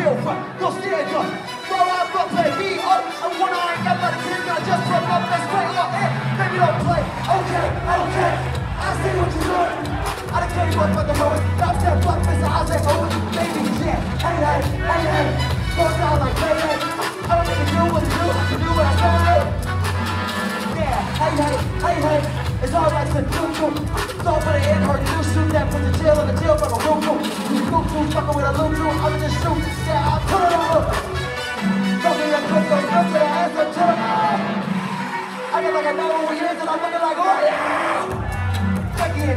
real front. Go stand up. Throw out fuck play up. And one eye ain't got my attention. I just broke up. Let's up. Baby, don't play. Okay, okay. I see what you're doing. I you. I say, oh, baby, yeah. Hey, hey, hey, hey. Go down like, hey, hey. I don't you do what you do. You do what I say. Yeah, hey, hey, hey, hey. It's all right to do, do. It's all for the end, hurt you. Shoot that, put the jail in the jail from a. You room, room, fucking with a little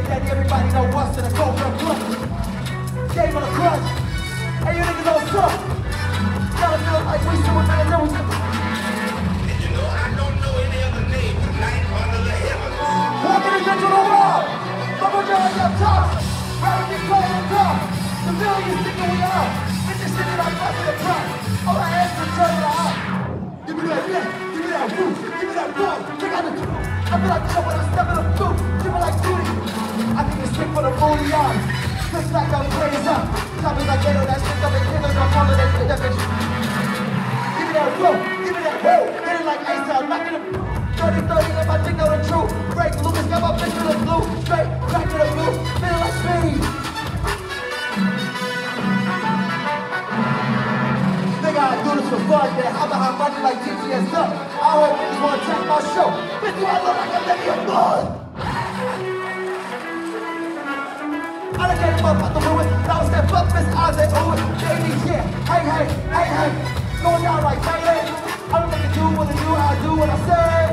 Daddy, everybody know what's in the cold from clutch. Game on the crutch. Hey, you niggas don't suck. Gotta feel like we man news. And you know I don't know any other name tonight under the heavens. Welcome to Digital World. Bubble Johnny up top. Rather be playing on top. The millions thinking we are. This shit in our fucking the front. All I ask is turn it out. Give me that yeah. Give me that woo. Give me that ball. Check out the I feel like and stepping up through. Dripping like Judy. Sick for the booty on. Just like I'm crazy. Top is like ghetto. That shit up and killers. I'm calling that shit. That bitch. Give me that woo. Give me that woo. Hit it like Ace out. Knock it up. 30 30 if I think know the truth. Break Lucas got my bitch to the blue. Straight back to the blue. Feel like speed. Think I do this for fun, yeah. About how money like TTS up? I heard niggas wanna check my show. Bitch, do I look like I'm letting came up out the ruin. Now step up, Miss Isaac Owen. Oh, Ladies, yeah. Hey, hey, hey, hey. Going down like hey, hey. I don't think you do what I do, I do what I say.